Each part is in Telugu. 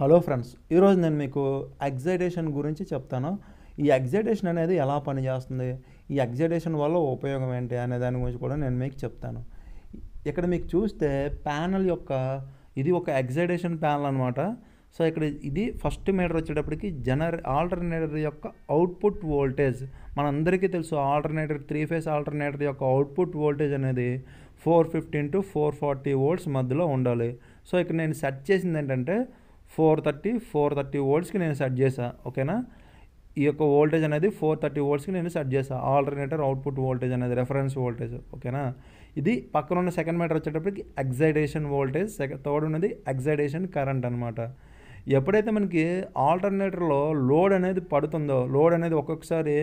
హలో ఫ్రెండ్స్ ఈరోజు నేను మీకు ఎగ్జైటేషన్ గురించి చెప్తాను. ఈ ఎగ్జైటేషన్ అనేది ఎలా పనిచేస్తుంది? ఈ ఎగ్జైటేషన్ వల్ల ఉపయోగం ఏంటి అనే దాని గురించి కూడా నేను మీకు చెప్తాను. ఇక్కడ మీకు చూస్తే ప్యానల్ యొక్క ఇది ఒక ఎగ్జైటేషన్ ప్యానల్ అనమాట సో ఇక్కడ ఇది ఫస్ట్ మీటర్ వచ్చేటప్పటికి జనర్ ఆల్టర్నేటర్ యొక్క అవుట్పుట్ వోల్టేజ్ మనందరికీ తెలుసు ఆల్టర్నేటర్ త్రీ ఫేస్ ఆల్టర్నేటర్ యొక్క అవుట్పుట్ వోల్టేజ్ అనేది four fifteen to four forty volts మధ్యలో ఉండాలి. సో ఇక్కడ నేను సెట్ చేసింది ఏంటంటే ఫోర్ థర్టీ ఫోర్ థర్టీ వోల్ట్స్కి నేను సెట్ చేశాను ఓకేనా? ఈ యొక్క వోల్టేజ్ అనేది ఫోర్ థర్టీ వోల్ట్స్కి నేను సెట్ చేశాను ఆల్టర్నేటర్ అవుట్పుట్ వోల్టేజ్ అనేది రెఫరెన్స్ వోల్టేజ్ ఓకేనా? ఇది పక్కన ఉన్న సెకండ్ మీటర్ వచ్చేటప్పటికి ఎగ్జైటేషన్ వోల్టేజ్ సెకండ్ థర్డ్ ఉన్నది ఎగ్జైటేషన్ కరెంట్ అనమాట ఎప్పుడైతే మనకి ఆల్టర్నేటర్లో లోడ్ అనేది పడుతుందో లోడ్ అనేది ఒక్కొక్కసారి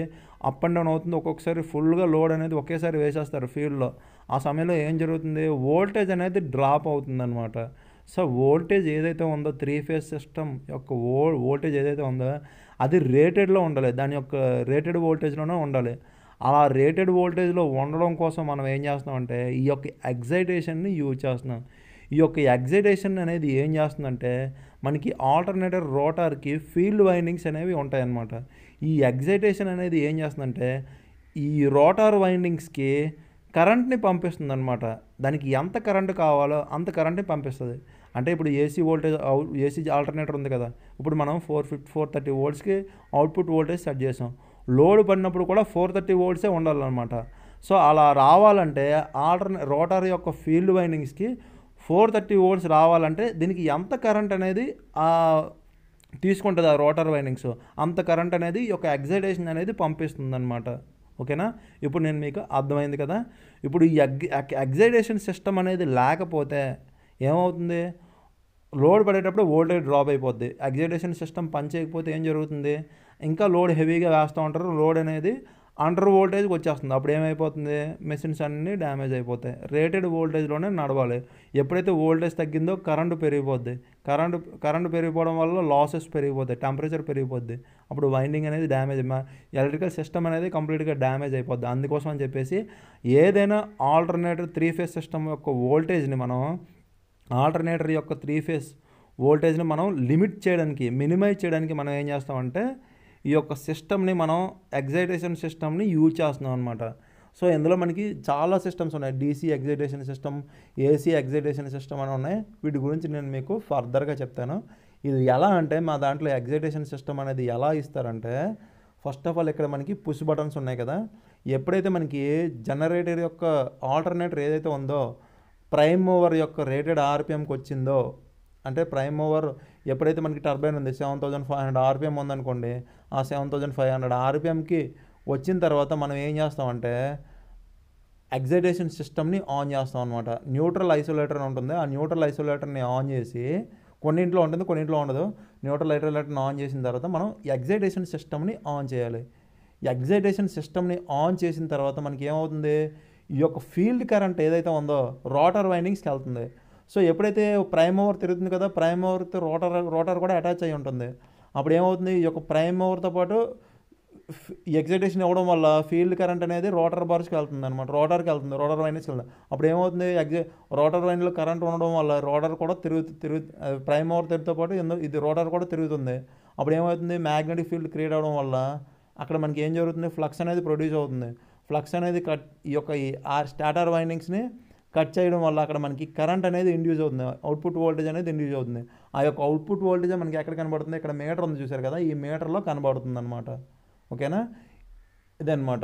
అప్ అండ్ డౌన్ అవుతుందో ఒక్కొక్కసారి ఫుల్గా లోడ్ అనేది ఒకేసారి వేసేస్తారు ఫీల్డ్లో ఆ సమయంలో ఏం జరుగుతుంది? వోల్టేజ్ అనేది డ్రాప్ అవుతుంది సో వోల్టేజ్ ఏదైతే ఉందో త్రీ ఫేజ్ సిస్టమ్ యొక్క వో వోల్టేజ్ ఏదైతే ఉందో అది రేటెడ్లో ఉండాలి. దాని యొక్క రేటెడ్ వోల్టేజ్లోనే ఉండాలి. అలా రేటెడ్ వోల్టేజ్లో ఉండడం కోసం మనం ఏం చేస్తున్నామంటే ఈ యొక్క ఎగ్జైటేషన్ని యూజ్ చేస్తున్నాం. ఈ యొక్క ఎగ్జైటేషన్ అనేది ఏం చేస్తుందంటే మనకి ఆల్టర్నేటర్ రోటార్కి ఫీల్డ్ వైండింగ్స్ అనేవి ఉంటాయన్నమాట. ఈ ఎగ్జైటేషన్ అనేది ఏం చేస్తుందంటే ఈ రోటార్ వైండింగ్స్కి కరెంట్ని పంపిస్తుంది అనమాట దానికి ఎంత కరెంట్ కావాలో అంత కరెంట్ని పంపిస్తుంది. అంటే ఇప్పుడు ఏసీ వోల్టేజ్ ఏసీ ఆల్టర్నేటర్ ఉంది కదా. ఇప్పుడు మనం ఫోర్ ఫిఫ్టీ ఫోర్ థర్టీ వోల్ట్స్కి అవుట్పుట్ వోల్టేజ్ సెట్ చేసాం. లోడ్ పడినప్పుడు కూడా ఫోర్ థర్టీ వోల్ట్సే ఉండాలన్నమాట. సో అలా రావాలంటే ఆల్టర్నే రోటర్ యొక్క ఫీల్డ్ వైండింగ్స్కి ఫోర్ థర్టీ వోల్ట్స్ రావాలంటే దీనికి ఎంత కరెంట్ అనేది తీసుకుంటుంది ఆ రోటర్ వైండింగ్స్ అంత కరెంట్ అనేది ఒక ఎగ్జైటేషన్ అనేది పంపిస్తుంది అనమాట ఓకేనా? ఇప్పుడు నేను మీకు అర్థమైంది కదా. ఇప్పుడు ఈ ఎగ్ ఎగ్జైటేషన్ సిస్టమ్ అనేది లేకపోతే ఏమవుతుంది? లోడ్ పడేటప్పుడు వోల్టేజ్ డ్రాప్ అయిపోద్ది. ఎగ్జైటేషన్ సిస్టమ్ పని చేయకపోతే ఏం జరుగుతుంది? ఇంకా లోడ్ హెవీగా వేస్తూ ఉంటారు. లోడ్ అనేది అండర్ వోల్టేజ్కి వచ్చేస్తుంది. అప్పుడు ఏమైపోతుంది? మెషిన్స్ అన్నీ డ్యామేజ్ అయిపోతాయి. రేటెడ్ వోల్టేజ్లోనే నడవాలి. ఎప్పుడైతే వోల్టేజ్ తగ్గిందో కరెంటు పెరిగిపోద్ది. కరెంటు కరెంటు పెరిగిపోవడం వల్ల లాసెస్ పెరిగిపోతాయి. టెంపరేచర్ పెరిగిపోద్ది. అప్పుడు వైండింగ్ అనేది డ్యామేజ్ ఎలక్ట్రికల్ సిస్టమ్ అనేది కంప్లీట్గా డ్యామేజ్ అయిపోద్ది. అందుకోసం అని చెప్పేసి ఏదైనా ఆల్టర్నేటర్ త్రీ ఫేస్ సిస్టమ్ యొక్క వోల్టేజ్ని మనం ఆల్టర్నేటర్ యొక్క త్రీ ఫేస్ వోల్టేజ్ని మనం లిమిట్ చేయడానికి మినిమైజ్ చేయడానికి మనం ఏం చేస్తామంటే ఈ యొక్క సిస్టమ్ని మనం ఎగ్జైటేషన్ సిస్టమ్ని యూజ్ చేస్తున్నాం అనమాట సో ఇందులో మనకి చాలా సిస్టమ్స్ ఉన్నాయి. DC excitation system AC excitation system అని ఉన్నాయి. వీటి గురించి నేను మీకు ఫర్దర్గా చెప్తాను. ఇది ఎలా అంటే మా దాంట్లో ఎగ్జైటేషన్ సిస్టమ్ అనేది ఎలా ఇస్తారంటే ఫస్ట్ ఆఫ్ ఆల్ ఇక్కడ మనకి పుష్ బటన్స్ ఉన్నాయి కదా. ఎప్పుడైతే మనకి జనరేటర్ యొక్క ఆల్టర్నేటర్ ఏదైతే ఉందో ప్రైమ్ ఓవర్ యొక్క రేటెడ్ ఆర్పిఎంకి వచ్చిందో అంటే ప్రైమ్ ఓవర్ ఎప్పుడైతే మనకి టర్బైన్ ఉంది seven thousand five hundred RPM ఉందనుకోండి ఆ సెవెన్ థౌజండ్ ఫైవ్ హండ్రెడ్ ఆర్పిఎంకి వచ్చిన తర్వాత మనం ఏం చేస్తామంటే ఎగ్జైటేషన్ సిస్టమ్ని ఆన్ చేస్తాం అనమాట న్యూట్రల్ ఐసోలేటర్ ఉంటుంది. ఆ న్యూట్రల్ ఐసోలేటర్ని ఆన్ చేసి కొన్నింట్లో ఉంటుంది కొన్నింట్లో ఉండదు. న్యూట్రల్ ఐసోలేటర్ని ఆన్ చేసిన తర్వాత మనం ఎగ్జైటేషన్ సిస్టమ్ని ఆన్ చేయాలి. ఎగ్జైటేషన్ సిస్టమ్ని ఆన్ చేసిన తర్వాత మనకి ఏమవుతుంది? ఈ యొక్క ఫీల్డ్ కరెంట్ ఏదైతే ఉందో రోటర్ వైండింగ్స్కి వెళ్తుంది. సో ఎప్పుడైతే ప్రైమ్ ఓవర్ తిరుగుతుంది కదా ప్రైమ్ ఓవర్తో రోటర్ రోటర్ కూడా అటాచ్ అయి ఉంటుంది. అప్పుడు ఏమవుతుంది? ఈ యొక్క ప్రైమ్ ఓవర్తో పాటు ఎగ్జైటేషన్ ఇవ్వడం వల్ల ఫీల్డ్ కరెంట్ అనేది రోటర్ బార్స్కి వెళ్తుంది అనమాట రోటర్కి వెళ్తుంది రోటర్ వైండింగ్స్కి వెళ్తుంది. అప్పుడు ఏమవుతుంది? ఎగ్జై రోటర్ వైండ్లో కరెంట్ ఉండడం వల్ల రోటర్ కూడా తిరుగు తిరుగు ప్రైమ్ ఓవర్ తిరుగుతో పాటు ఇది రోటర్ కూడా తిరుగుతుంది. అప్పుడు ఏమవుతుంది? మ్యాగ్నెటిక్ ఫీల్డ్ క్రియేట్ అవ్వడం వల్ల అక్కడ మనకి ఏం జరుగుతుంది? ఫ్లక్స్ అనేది ప్రొడ్యూస్ అవుతుంది. ఫ్లక్స్ అనేది కట్ ఈ యొక్క ఆ స్టాటర్ వైండింగ్స్ని కట్ చేయడం వల్ల అక్కడ మనకి కరెంట్ అనేది ఇండ్యూస్ అవుతుంది. అవుట్పుట్ వోల్టేజ్ అనేది ఇండ్యూస్ అవుతుంది. ఆ యొక్క అవుట్పుట్ వోల్టేజ్ మనకి ఎక్కడ కనబడుతుంది? ఇక్కడ మీటర్ ఉంది చూసారు కదా? ఈ మీటర్లో కనబడుతుంది అనమాట ఓకేనా? ఇదనమాట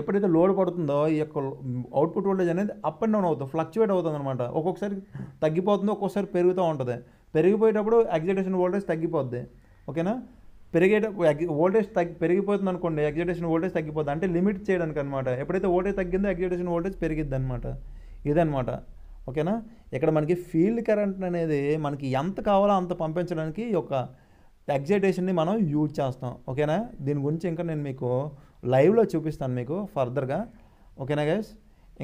ఎప్పుడైతే లోడ్ పడుతుందో ఈ యొక్క అవుట్పుట్ వోల్టేజ్ అనేది అప్ అండ్ డౌన్ అవుతుంది. ఫ్లక్చువేట్ అవుతుంది అనమాట ఒక్కొక్కసారి తగ్గిపోతుంది ఒక్కొక్కసారి పెరుగుతూ ఉంటుంది. పెరిగిపోయేటప్పుడు ఎగ్జిటేషన్ వోల్టేజ్ తగ్గిపోద్ది. ఓకేనా? పెరిగేట ఓల్టేజ్ తగ్గి పెరిగిపోతుంది అనుకోండి ఎగ్జైటేషన్ ఓల్టేజ్ తగ్గిపోతుంది అంటే లిమిట్ చేయడానికి అనమాట ఎప్పుడైతే ఓల్టేజ్ తగ్గిందో ఎగ్జిటేషన్ ఓల్టేజ్ పెరిగిద్ది అనమాట ఇదనమాట. ఓకేనా? ఇక్కడ మనకి ఫీల్డ్ కరెంట్ అనేది మనకి ఎంత కావాలో అంత పంపించడానికి ఈ యొక్క ఎగ్జైటేషన్ని మనం యూజ్ చేస్తాం. ఓకేనా? దీని గురించి ఇంకా నేను మీకు లైవ్లో చూపిస్తాను మీకు ఫర్దర్గా ఓకేనా గైస్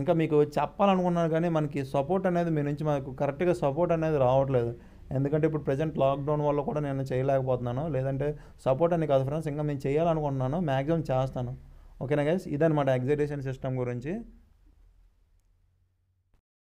ఇంకా మీకు చెప్పాలనుకున్నాను కానీ మనకి సపోర్ట్ అనేది మీ నుంచి మాకు కరెక్ట్గా సపోర్ట్ అనేది రావట్లేదు. ఎందుకంటే ఇప్పుడు ప్రజెంట్ లాక్డౌన్ వల్ల కూడా నేను చేయలేకపోతున్నాను. లేదంటే సపోర్ట్ అని కాదు ఫ్రెండ్స్ ఇంకా నేను చేయాలనుకుంటున్నాను మ్యాక్సిమం చేస్తాను. ఓకేనా గైస్? ఇదనమాట ఎగ్జిటేషన్ సిస్టమ్ గురించి.